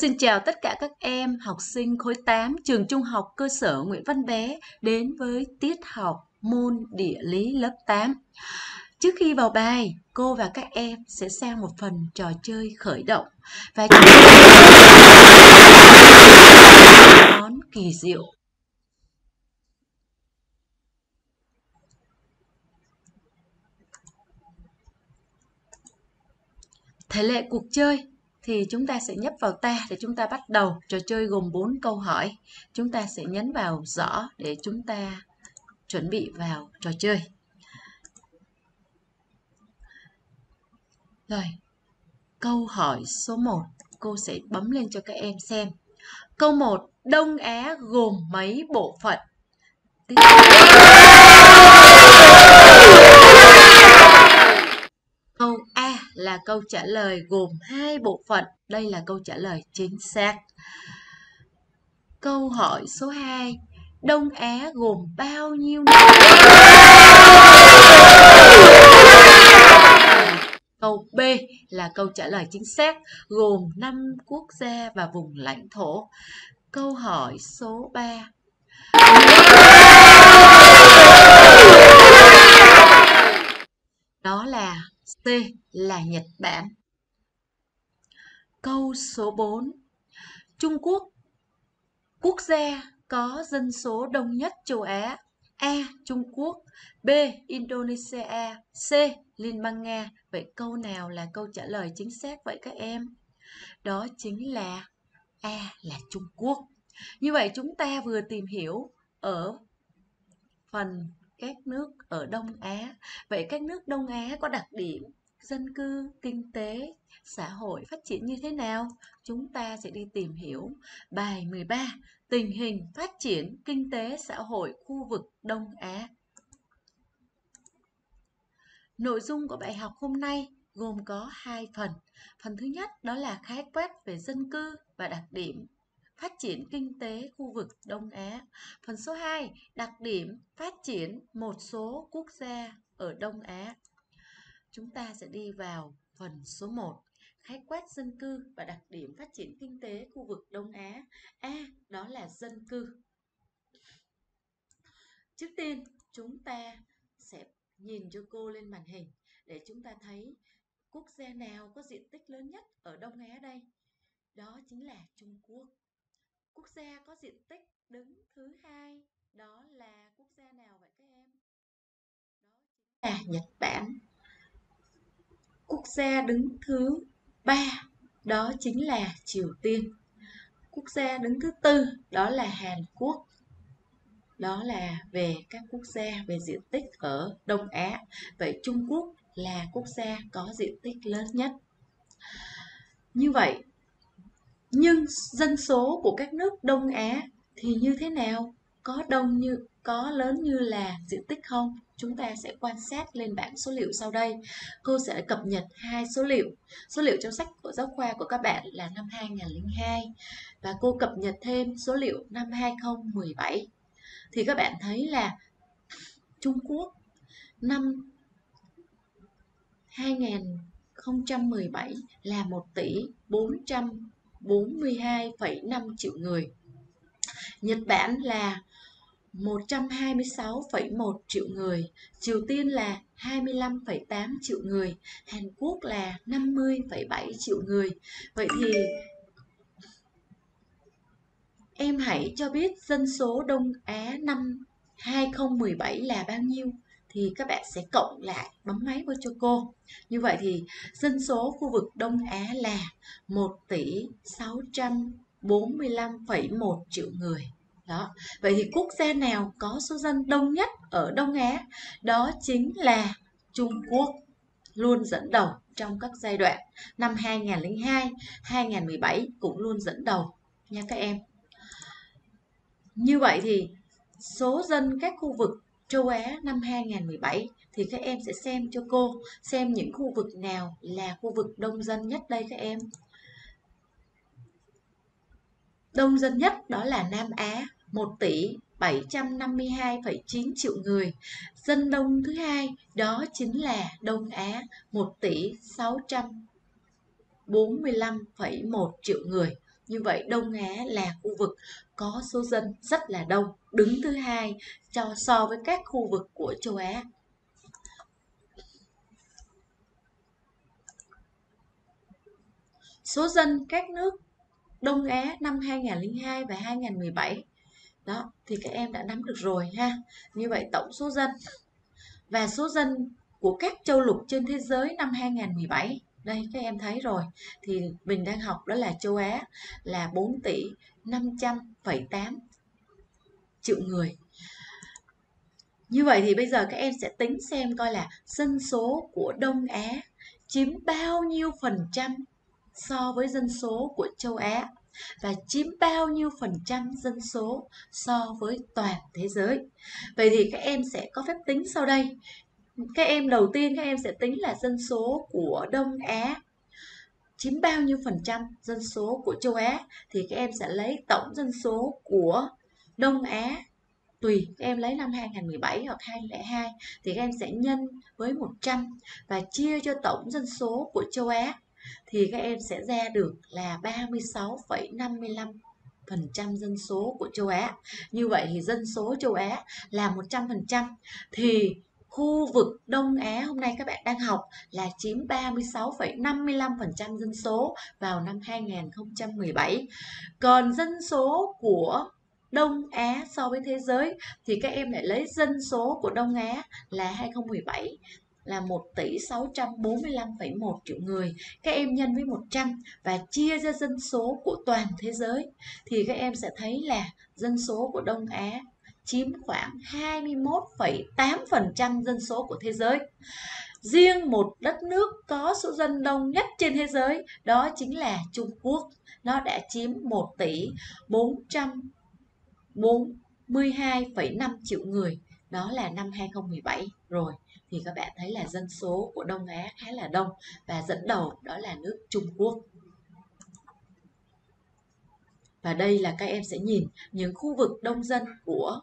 Xin chào tất cả các em học sinh khối 8 trường trung học cơ sở Nguyễn Văn Bé đến với tiết học môn địa lý lớp 8. Trước khi vào bài, cô và các em sẽ sang một phần trò chơi khởi động và món kỳ diệu. Thể lệ cuộc chơi thì chúng ta sẽ nhấp vào ta để chúng ta bắt đầu trò chơi gồm 4 câu hỏi. Chúng ta sẽ nhấn vào rõ để chúng ta chuẩn bị vào trò chơi. Rồi, câu hỏi số 1 cô sẽ bấm lên cho các em xem. Câu 1, Đông Á gồm mấy bộ phận? Tiếp là câu trả lời gồm hai bộ phận. Đây là câu trả lời chính xác. Câu hỏi số 2. Đông Á gồm bao nhiêu nước? Câu B là câu trả lời chính xác, gồm 5 quốc gia và vùng lãnh thổ. Câu hỏi số 3. Đó là T là Nhật Bản. Câu số 4. Trung Quốc quốc gia có dân số đông nhất châu Á. A. Trung Quốc B. Indonesia C. Liên bang Nga Vậy câu nào là câu trả lời chính xác vậy các em? Đó chính là A là Trung Quốc. Như vậy chúng ta vừa tìm hiểu ở phần các nước ở Đông Á. Vậy các nước Đông Á có đặc điểm dân cư, kinh tế, xã hội phát triển như thế nào? Chúng ta sẽ đi tìm hiểu bài 13 tình hình phát triển kinh tế xã hội khu vực Đông Á. Nội dung của bài học hôm nay gồm có hai phần. Phần thứ nhất đó là khái quát về dân cư và đặc điểm phát triển kinh tế khu vực Đông Á. Phần số 2, đặc điểm phát triển một số quốc gia ở Đông Á. Chúng ta sẽ đi vào phần số 1, khái quát dân cư và đặc điểm phát triển kinh tế khu vực Đông Á. A, đó là dân cư. Trước tiên, chúng ta sẽ nhìn cho cô lên màn hình để chúng ta thấy quốc gia nào có diện tích lớn nhất ở Đông Á đây. Đó chính là Trung Quốc. Quốc gia có diện tích đứng thứ hai đó là quốc gia nào vậy các em? Đó chính là Nhật Bản. Quốc gia đứng thứ ba đó chính là Triều Tiên. Quốc gia đứng thứ tư đó là Hàn Quốc. Đó là về các quốc gia về diện tích ở Đông Á. Vậy Trung Quốc là quốc gia có diện tích lớn nhất. Như vậy, nhưng dân số của các nước Đông Á thì như thế nào? Có đông như, có lớn như là diện tích không? Chúng ta sẽ quan sát lên bảng số liệu sau đây. Cô sẽ cập nhật hai số liệu. Số liệu trong sách của giáo khoa của các bạn là năm 2002 và cô cập nhật thêm số liệu năm 2017. Thì các bạn thấy là Trung Quốc năm 2017 là 1 tỷ 42,5 triệu người. Nhật Bản là 126,1 triệu người, Triều Tiên là 25,8 triệu người, Hàn Quốc là 50,7 triệu người. Vậy thì em hãy cho biết dân số Đông Á năm 2017 là bao nhiêu? Thì các bạn sẽ cộng lại bấm máy vô cho cô. Như vậy thì dân số khu vực Đông Á là 1 tỷ 645,1 triệu người. Đó. Vậy thì quốc gia nào có số dân đông nhất ở Đông Á? Đó chính là Trung Quốc luôn dẫn đầu trong các giai đoạn năm 2002, 2017 cũng luôn dẫn đầu nha các em. Như vậy thì số dân các khu vực châu Á năm 2017 thì các em sẽ xem cho cô xem những khu vực nào là khu vực đông dân nhất đây các em. Đông dân nhất đó là Nam Á 1 tỷ 752,9 triệu người. Dân đông thứ hai đó chính là Đông Á 1 tỷ 645,1 triệu người như vậy Đông Á là khu vực có số dân rất là đông, đứng thứ hai cho so với các khu vực của châu Á. Số dân các nước Đông Á năm 2002 và 2017 đó, thì các em đã nắm được rồi ha. Như vậy tổng số dân và số dân của các châu lục trên thế giới năm 2017 đây các em thấy rồi thì mình đang học đó là châu Á là 4 tỷ 500,8 triệu người như vậy thì bây giờ các em sẽ tính xem coi là dân số của Đông Á chiếm bao nhiêu phần trăm so với dân số của châu Á và chiếm bao nhiêu phần trăm dân số so với toàn thế giới. Vậy thì các em sẽ có phép tính sau đây. Các em đầu tiên các em sẽ tính là dân số của Đông Á chiếm bao nhiêu phần trăm dân số của châu Á thì các em sẽ lấy tổng dân số của Đông Á tùy các em lấy năm 2017 hoặc 2002 thì các em sẽ nhân với 100 và chia cho tổng dân số của châu Á thì các em sẽ ra được là 36,55 phần trăm dân số của châu Á. Như vậy thì dân số châu Á là 100% thì khu vực Đông Á hôm nay các bạn đang học là chiếm 36,55% dân số vào năm 2017. Còn dân số của Đông Á so với thế giới thì các em lại lấy dân số của Đông Á là 2017 là 1 tỷ 645,1 triệu người. Các em nhân với 100 và chia ra dân số của toàn thế giới thì các em sẽ thấy là dân số của Đông Á chiếm khoảng 21,8% dân số của thế giới. Riêng một đất nước có số dân đông nhất trên thế giới đó chính là Trung Quốc. Nó đã chiếm 1 tỷ 442,5 triệu người. Đó là năm 2017 rồi thì các bạn thấy là dân số của Đông Á khá là đông và dẫn đầu đó là nước Trung Quốc. Và đây là các em sẽ nhìn những khu vực đông dân của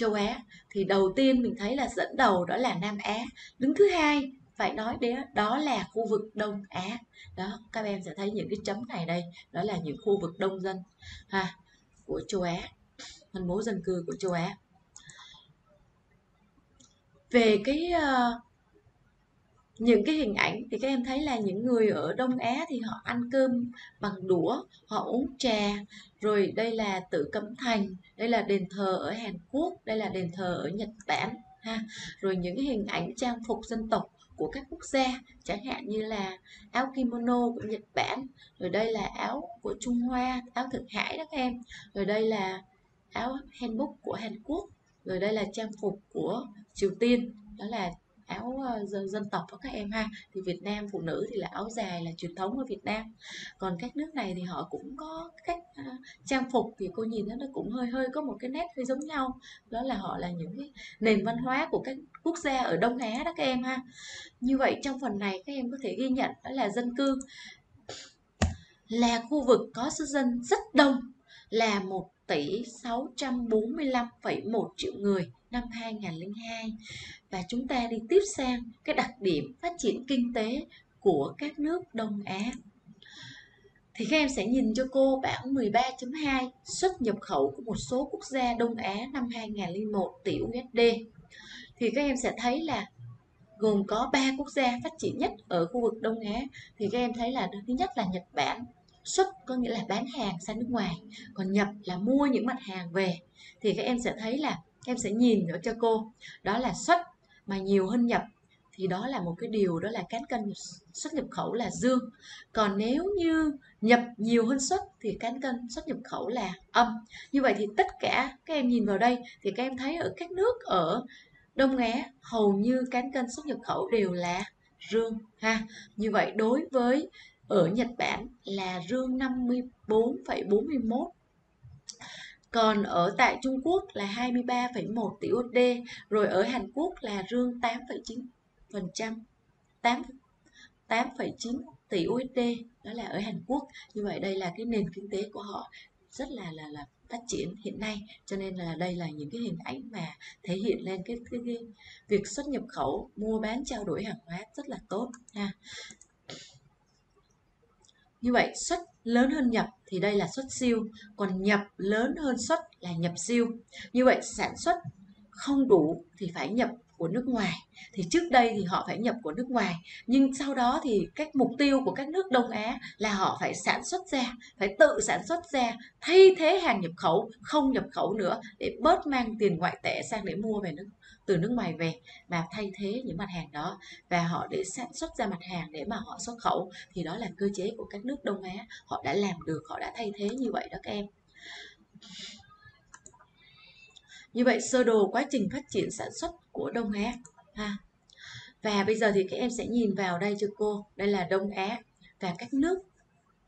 châu Á thì đầu tiên mình thấy là dẫn đầu đó là Nam Á, đứng thứ hai phải nói đến đó là khu vực Đông Á. Đó, các em sẽ thấy những cái chấm này đây, đó là những khu vực đông dân ha của châu Á, phân bố dân cư của châu Á về cái uh, những cái hình ảnh thì các em thấy là những người ở Đông Á thì họ ăn cơm bằng đũa, họ uống trà, rồi đây là tự Cấm Thành, đây là đền thờ ở Hàn Quốc, đây là đền thờ ở Nhật Bản ha. Rồi những cái hình ảnh trang phục dân tộc của các quốc gia, chẳng hạn như là áo kimono của Nhật Bản, rồi đây là áo của Trung Hoa, áo Thượng Hải đó các em. Rồi đây là áo hanbok của Hàn Quốc, rồi đây là trang phục của Triều Tiên đó là áo ờ, dân, tộc của các em ha. Thì Việt Nam phụ nữ thì là áo dài là truyền thống ở Việt Nam. Còn các nước này thì họ cũng có cách uh, trang phục thì cô nhìn thấy nó cũng hơi hơi có một cái nét hơi giống nhau. Đó là họ là những cái nền văn hóa của các quốc gia ở Đông Á đó các em ha. Như vậy trong phần này các em có thể ghi nhận đó là dân cư. Là khu vực có số dân rất đông là một tỷ 645,1 triệu người năm 2002 và chúng ta đi tiếp sang cái đặc điểm phát triển kinh tế của các nước Đông Á. Thì các em sẽ nhìn cho cô bảng 13.2 xuất nhập khẩu của một số quốc gia Đông Á năm 2001 tỷ USD. Thì các em sẽ thấy là gồm có 3 quốc gia phát triển nhất ở khu vực Đông Á. Thì các em thấy là thứ nhất là Nhật Bản, xuất có nghĩa là bán hàng sang nước ngoài, còn nhập là mua những mặt hàng về. Thì các em sẽ thấy là em sẽ nhìn nữa cho cô. Đó là xuất mà nhiều hơn nhập. Thì đó là một cái điều đó là cán cân xuất nhập khẩu là dương. Còn nếu như nhập nhiều hơn xuất thì cán cân xuất nhập khẩu là âm. Như vậy thì tất cả các em nhìn vào đây thì các em thấy ở các nước ở Đông Á hầu như cán cân xuất nhập khẩu đều là dương ha. Như vậy đối với ở Nhật Bản là dương 54,41 còn ở tại Trung Quốc là 23,1 tỷ USD, rồi ở Hàn Quốc là rương 8,9%, 8 8,9 tỷ USD, đó là ở Hàn Quốc. Như vậy đây là cái nền kinh tế của họ rất là là là phát triển hiện nay. Cho nên là đây là những cái hình ảnh mà thể hiện lên cái, cái, cái việc xuất nhập khẩu mua bán trao đổi hàng hóa rất là tốt ha như vậy, xuất lớn hơn nhập thì đây là xuất siêu, còn nhập lớn hơn xuất là nhập siêu. Như vậy, sản xuất không đủ thì phải nhập của nước ngoài. Thì trước đây thì họ phải nhập của nước ngoài, nhưng sau đó thì các mục tiêu của các nước Đông Á là họ phải sản xuất ra, phải tự sản xuất ra, thay thế hàng nhập khẩu, không nhập khẩu nữa để bớt mang tiền ngoại tệ sang để mua về nước, từ nước ngoài về mà thay thế những mặt hàng đó. Và họ để sản xuất ra mặt hàng để mà họ xuất khẩu. Thì đó là cơ chế của các nước Đông Á. Họ đã làm được, họ đã thay thế như vậy đó các em như vậy sơ đồ quá trình phát triển sản xuất của Đông Á ha. Và bây giờ thì các em sẽ nhìn vào đây cho cô. Đây là Đông Á và các nước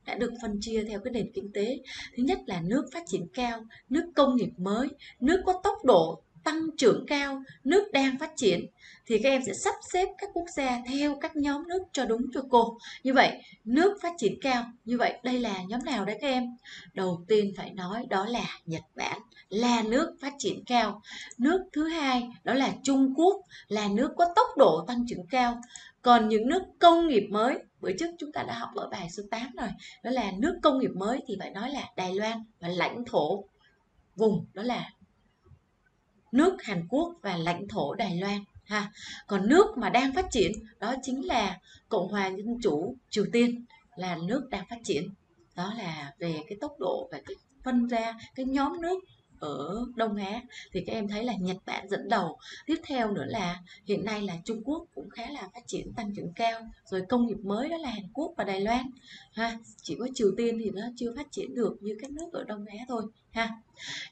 đã được phân chia theo cái nền kinh tế. Thứ nhất là nước phát triển cao nước công nghiệp mới nước có tốc độ tăng trưởng cao, nước đang phát triển. Thì các em sẽ sắp xếp các quốc gia theo các nhóm nước cho đúng cho cô. Như vậy, nước phát triển cao, như vậy đây là nhóm nào đấy các em? Đầu tiên phải nói đó là Nhật Bản, là nước phát triển cao. Nước thứ hai đó là Trung Quốc, là nước có tốc độ tăng trưởng cao. Còn những nước công nghiệp mới, bữa trước chúng ta đã học ở bài số 8 rồi, đó là nước công nghiệp mới thì phải nói là Đài Loan và lãnh thổ vùng đó là nước Hàn Quốc và lãnh thổ Đài Loan ha. Còn nước mà đang phát triển đó chính là Cộng hòa Dân chủ Triều Tiên là nước đang phát triển. Đó là về cái tốc độ và cái phân ra cái nhóm nước ở Đông Á, thì các em thấy là Nhật Bản dẫn đầu. Tiếp theo nữa là hiện nay là Trung Quốc cũng khá là phát triển, tăng trưởng cao. Rồi công nghiệp mới đó là Hàn Quốc và Đài Loan. Ha, chỉ có Triều Tiên thì nó chưa phát triển được như các nước ở Đông Á thôi, ha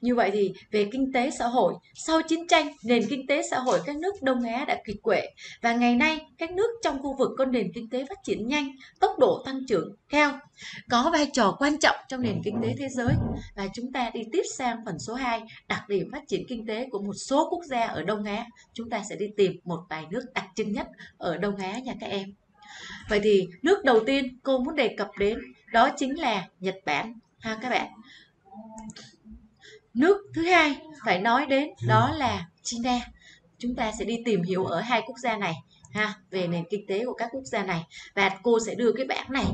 như vậy thì về kinh tế xã hội, sau chiến tranh, nền kinh tế xã hội các nước Đông Á đã kịch quệ. Và ngày nay, các nước trong khu vực có nền kinh tế phát triển nhanh, tốc độ tăng trưởng cao, có vai trò quan trọng trong nền kinh tế thế giới. Và chúng ta đi tiếp sang phần số 2 đặc điểm phát triển kinh tế của một số quốc gia ở Đông Á. Chúng ta sẽ đi tìm một vài nước đặc trưng nhất ở Đông Á nha các em. Vậy thì nước đầu tiên cô muốn đề cập đến đó chính là Nhật Bản. Ha các bạn. Nước thứ hai phải nói đến đó là China. Chúng ta sẽ đi tìm hiểu ở hai quốc gia này ha về nền kinh tế của các quốc gia này. Và cô sẽ đưa cái bảng này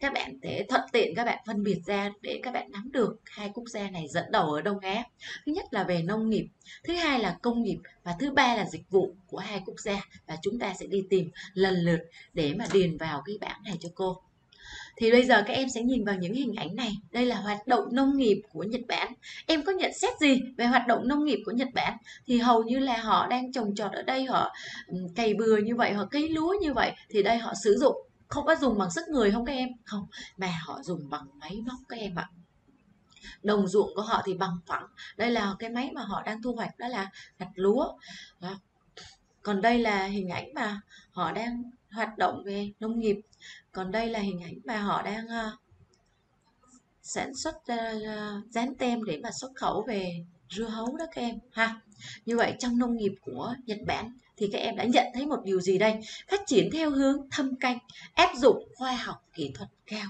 các bạn để thuận tiện các bạn phân biệt ra để các bạn nắm được hai quốc gia này dẫn đầu ở Đông Á. Thứ nhất là về nông nghiệp thứ hai là công nghiệp và thứ ba là dịch vụ của hai quốc gia. Và chúng ta sẽ đi tìm lần lượt để mà điền vào cái bảng này cho cô thì bây giờ các em sẽ nhìn vào những hình ảnh này. Đây là hoạt động nông nghiệp của Nhật Bản. Em có nhận xét gì về hoạt động nông nghiệp của Nhật Bản? Thì hầu như là họ đang trồng trọt ở đây, họ cày bừa như vậy, họ cấy lúa như vậy, thì đây họ sử dụng. Không có dùng bằng sức người không các em? Không, mà họ dùng bằng máy móc các em ạ. Đồng ruộng của họ thì bằng phẳng. Đây là cái máy mà họ đang thu hoạch, đó là gặt lúa. Đó. còn đây là hình ảnh mà họ đang hoạt động về nông nghiệp. Còn đây là hình ảnh mà họ đang uh, sản xuất uh, dán tem để mà xuất khẩu về dưa hấu đó các em ha. Như vậy trong nông nghiệp của Nhật Bản thì các em đã nhận thấy một điều gì đây? Phát triển theo hướng thâm canh áp dụng khoa học kỹ thuật cao.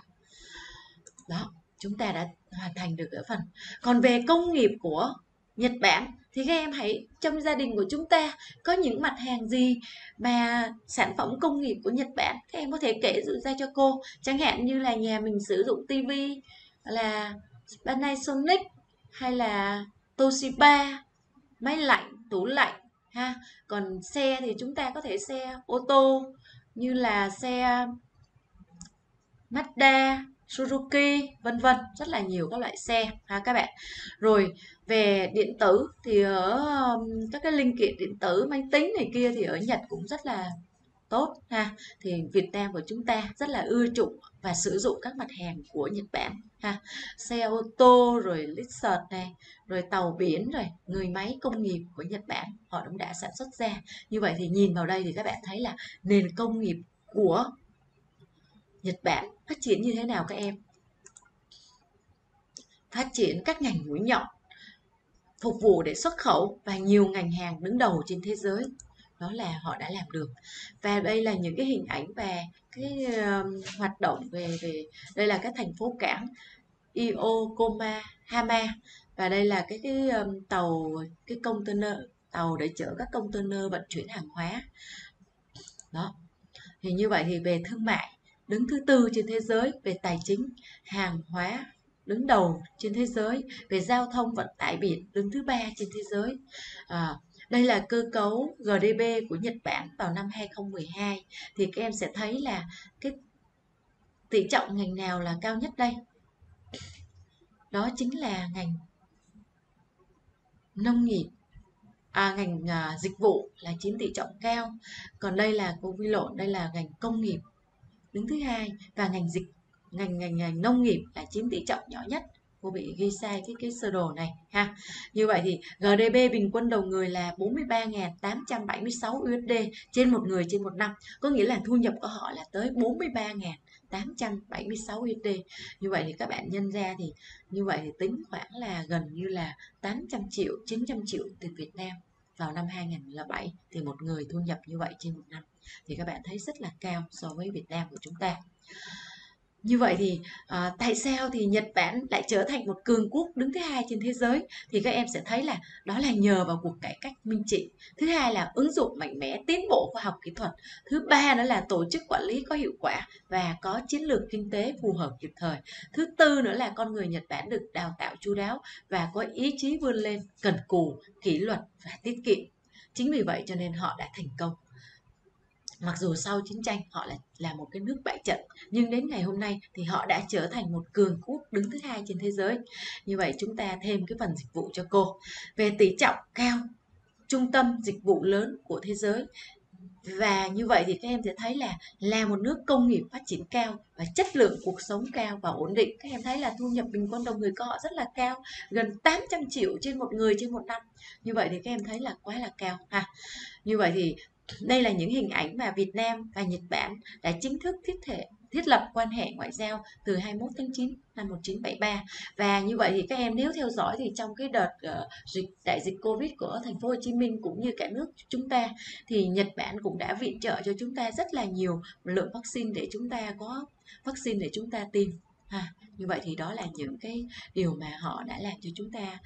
Đó chúng ta đã hoàn thành được ở phần. Còn về công nghiệp của Nhật Bản, thì các em hãy trong gia đình của chúng ta có những mặt hàng gì mà sản phẩm công nghiệp của Nhật Bản các em có thể kể ra cho cô? Chẳng hạn như là nhà mình sử dụng tivi là Panasonic hay là Toshiba, máy lạnh, tủ lạnh, ha? Còn xe thì chúng ta có thể xe ô tô như là xe Mazda Suzuki, vân vân, rất là nhiều các loại xe, ha các bạn. Rồi, về điện tử thì ở các cái linh kiện điện tử, máy tính này kia thì ở Nhật cũng rất là tốt, ha. Thì Việt Nam của chúng ta rất là ưa chuộng và sử dụng các mặt hàng của Nhật Bản, ha. Xe ô tô, rồi Lexus này, rồi tàu biển, rồi người máy công nghiệp của Nhật Bản, họ cũng đã sản xuất ra. Như vậy thì nhìn vào đây thì các bạn thấy là nền công nghiệp của Nhật Bản phát triển như thế nào các em? Phát triển các ngành mũi nhọn phục vụ để xuất khẩu và nhiều ngành hàng đứng đầu trên thế giới. Đó là họ đã làm được. Và đây là những cái hình ảnh về cái uh, hoạt động về về đây là cái thành phố cảng Iokoma Hama. Và đây là cái cái um, tàu cái container tàu để chở các container vận chuyển hàng hóa. Đó. Thì như vậy thì về thương mại đứng thứ tư trên thế giới về tài chính, hàng hóa đứng đầu trên thế giới về giao thông vận tải biển đứng thứ ba trên thế giới. À, đây là cơ cấu GDP của Nhật Bản vào năm 2012 thì các em sẽ thấy là cái tỷ trọng ngành nào là cao nhất đây? Đó chính là ngành nông nghiệp. À, ngành à, dịch vụ là chiếm tỷ trọng cao. Còn đây là cô vi lộn đây là ngành công nghiệp đứng thứ hai và ngành dịch ngành ngành, ngành nông nghiệp là chiếm tỷ trọng nhỏ nhất. Cô bị ghi sai cái cái sơ đồ này ha. Như vậy thì GDP bình quân đầu người là 43.876 USD trên một người trên một năm. Có nghĩa là thu nhập của họ là tới 43.876 USD như vậy thì các bạn nhân ra thì như vậy thì tính khoảng là gần như là 800 triệu 900 triệu tiền Việt Nam vào năm 2007 thì một người thu nhập như vậy trên một năm thì các bạn thấy rất là cao so với Việt Nam của chúng ta như vậy thì à, tại sao thì Nhật Bản lại trở thành một cường quốc đứng thứ hai trên thế giới? Thì các em sẽ thấy là đó là nhờ vào cuộc cải cách minh trị. Thứ hai là ứng dụng mạnh mẽ tiến bộ khoa học kỹ thuật. Thứ ba nữa là tổ chức quản lý có hiệu quả và có chiến lược kinh tế phù hợp kịp thời. Thứ tư nữa là con người Nhật Bản được đào tạo chu đáo và có ý chí vươn lên cần cù kỷ luật và tiết kiệm. Chính vì vậy cho nên họ đã thành công mặc dù sau chiến tranh họ là là một cái nước bại trận, nhưng đến ngày hôm nay thì họ đã trở thành một cường quốc đứng thứ hai trên thế giới. Như vậy chúng ta thêm cái phần dịch vụ cho cô. Về tỷ trọng cao, trung tâm dịch vụ lớn của thế giới. Và như vậy thì các em sẽ thấy là là một nước công nghiệp phát triển cao và chất lượng cuộc sống cao và ổn định. Các em thấy là thu nhập bình quân đầu người của họ rất là cao, gần 800 triệu trên một người trên một năm. Như vậy thì các em thấy là quá là cao ha. Như vậy thì đây là những hình ảnh mà Việt Nam và Nhật Bản đã chính thức thiết thể thiết lập quan hệ ngoại giao từ 21 tháng 9 năm 1973 và như vậy thì các em nếu theo dõi thì trong cái đợt uh, dịch đại dịch Covid của thành phố Hồ Chí Minh cũng như cả nước chúng ta thì Nhật Bản cũng đã viện trợ cho chúng ta rất là nhiều lượng vaccine để chúng ta có vaccine để chúng ta tiêm. À như vậy thì đó là những cái điều mà họ đã làm cho chúng ta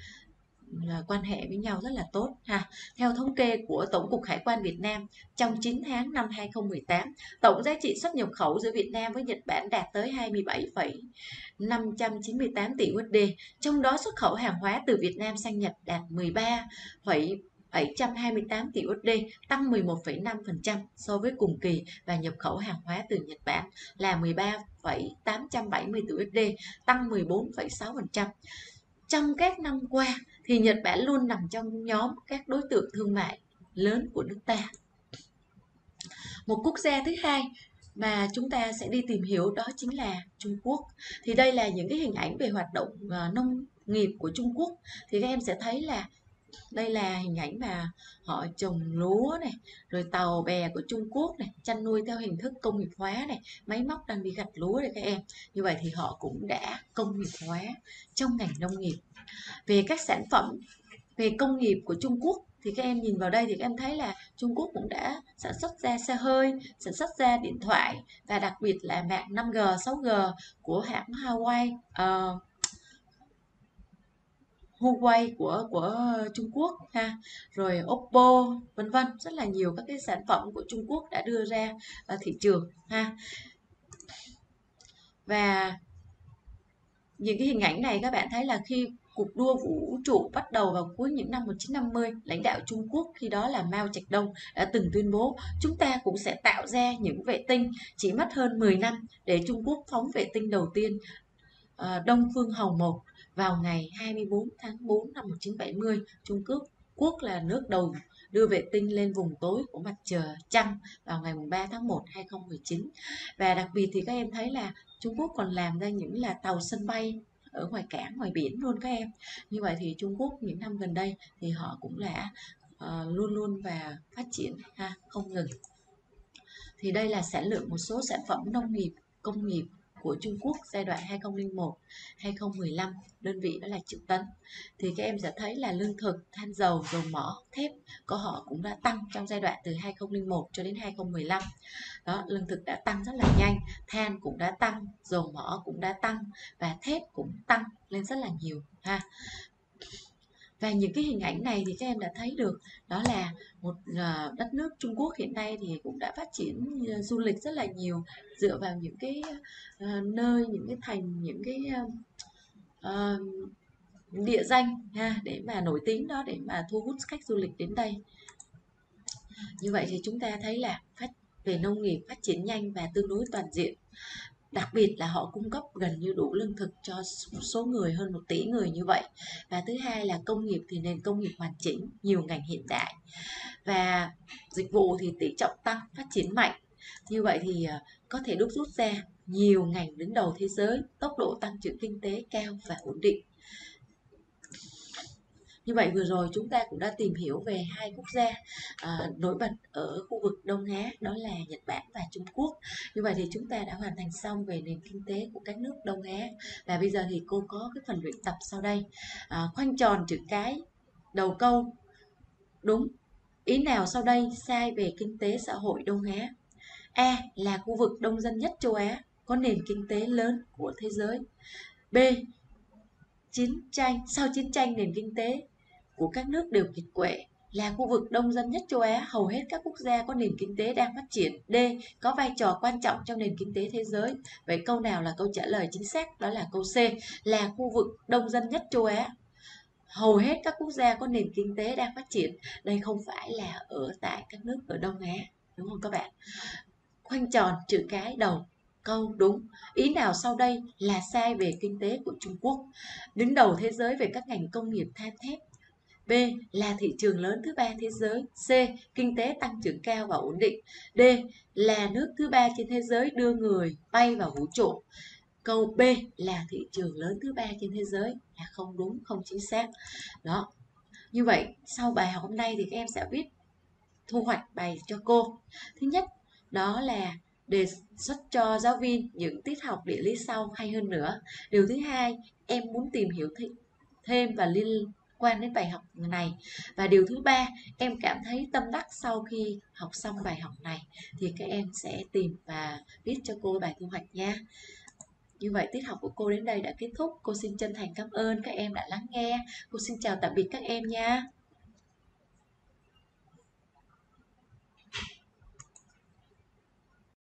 quan hệ với nhau rất là tốt ha. Theo thống kê của Tổng cục Hải quan Việt Nam, trong 9 tháng năm 2018, tổng giá trị xuất nhập khẩu giữa Việt Nam với Nhật Bản đạt tới 27,598 tỷ USD, trong đó xuất khẩu hàng hóa từ Việt Nam sang Nhật đạt 13, 728 tỷ USD, tăng 11,5% so với cùng kỳ và nhập khẩu hàng hóa từ Nhật Bản là 13,870 tỷ USD, tăng 14,6%. Trong các năm qua, thì Nhật Bản luôn nằm trong nhóm các đối tượng thương mại lớn của nước ta. Một quốc gia thứ hai mà chúng ta sẽ đi tìm hiểu đó chính là Trung Quốc. Thì đây là những cái hình ảnh về hoạt động ờ, nông nghiệp của Trung Quốc. Thì các em sẽ thấy là đây là hình ảnh mà họ trồng lúa này, rồi tàu bè của Trung Quốc này, chăn nuôi theo hình thức công nghiệp hóa này, máy móc đang đi gặt lúa đây các em. Như vậy thì họ cũng đã công nghiệp hóa trong ngành nông nghiệp về các sản phẩm về công nghiệp của Trung Quốc thì các em nhìn vào đây thì các em thấy là Trung Quốc cũng đã sản xuất ra xe hơi, sản xuất ra điện thoại và đặc biệt là mạng 5G, 6G của hãng Huawei, uh, Huawei của của Trung Quốc ha, rồi Oppo vân vân. Rất là nhiều các cái sản phẩm của Trung Quốc đã đưa ra ở thị trường ha. Và những cái hình ảnh này các bạn thấy là khi cuộc đua vũ trụ bắt đầu vào cuối những năm 1950, lãnh đạo Trung Quốc khi đó là Mao Trạch Đông đã từng tuyên bố chúng ta cũng sẽ tạo ra những vệ tinh chỉ mất hơn 10 năm để Trung Quốc phóng vệ tinh đầu tiên ờ, Đông Phương Hồng 1 vào ngày 24 tháng 4 năm 1970. Trung Quốc quốc là nước đầu đưa vệ tinh lên vùng tối của mặt trời trăng vào ngày 3 tháng 1 2019 và đặc biệt thì các em thấy là Trung Quốc còn làm ra những là tàu sân bay ở ngoài cảng ngoài biển luôn các em như vậy thì Trung Quốc những năm gần đây thì họ cũng đã uh, luôn luôn và phát triển ha không ngừng thì đây là sản lượng một số sản phẩm nông nghiệp công nghiệp của Trung Quốc giai đoạn 2001 2015 đơn vị đó là triệu tấn. Thì các em sẽ thấy là lương thực, than dầu dầu mỏ, thép của họ cũng đã tăng trong giai đoạn từ 2001 cho đến 2015 đó, lương thực đã tăng rất là nhanh, than cũng đã tăng, dầu mỏ cũng đã tăng và thép cũng tăng lên rất là nhiều, ha và những cái hình ảnh này thì các em đã thấy được. Đó là một ờ, đất nước Trung Quốc hiện nay thì cũng đã phát triển ờ, du lịch rất là nhiều dựa vào những cái ờ, nơi những cái thành những cái uh, địa danh ha để mà nổi tiếng đó để mà thu hút khách du lịch đến đây. Như vậy thì chúng ta thấy là phát về nông nghiệp phát triển nhanh và tương đối toàn diện đặc biệt là họ cung cấp gần như đủ lương thực cho số người, hơn một tỷ người như vậy. Và thứ hai là công nghiệp thì nền công nghiệp hoàn chỉnh, nhiều ngành hiện đại. Và dịch vụ thì tỷ trọng tăng, phát triển mạnh. Như vậy thì ờ, có thể đúc rút ra nhiều ngành đứng đầu thế giới, tốc độ tăng trưởng kinh tế cao và ổn định như vậy vừa rồi chúng ta cũng đã tìm hiểu về hai quốc gia à, nổi bật ở khu vực Đông Á đó là Nhật Bản và Trung Quốc. Như vậy thì chúng ta đã hoàn thành xong về nền kinh tế của các nước Đông Á và bây giờ thì cô có cái phần luyện tập sau đây. À, khoanh tròn chữ cái đầu câu đúng ý nào sau đây sai về kinh tế xã hội Đông Á? A là khu vực đông dân nhất châu Á có nền kinh tế lớn của thế giới. B chiến tranh sau chiến tranh nền kinh tế của các nước đều kiệt quệ là khu vực đông dân nhất châu Á, hầu hết các quốc gia có nền kinh tế đang phát triển. D. Có vai trò quan trọng trong nền kinh tế thế giới. Vậy câu nào là câu trả lời chính xác? Đó là câu C, là khu vực đông dân nhất châu Á. Hầu hết các quốc gia có nền kinh tế đang phát triển. Đây không phải là ở tại các nước ở Đông Á. Đúng không các bạn? Khoanh tròn chữ cái đầu câu đúng. Ý nào sau đây là sai về kinh tế của Trung Quốc? Đứng đầu thế giới về các ngành công nghiệp than thép, B là thị trường lớn thứ ba thế giới. C. Kinh tế tăng trưởng cao và ổn định. D là nước thứ ba trên thế giới đưa người bay vào vũ trụ. Câu B là thị trường lớn thứ ba trên thế giới là không đúng, không chính xác. Đó. Như vậy, sau bài học hôm nay thì các em sẽ viết thu hoạch bài cho cô. Thứ nhất, đó là đề xuất cho giáo viên những tiết học địa lý sau hay hơn nữa. Điều thứ hai, em muốn tìm hiểu thêm và liên quan đến bài học này. Và điều thứ ba, em cảm thấy tâm đắc sau khi học xong bài học này, thì các em sẽ tìm và viết cho cô bài thu hoạch nha. Như vậy tiết học của cô đến đây đã kết thúc. Cô xin chân thành cảm ơn các em đã lắng nghe. Cô xin chào tạm biệt các em nha.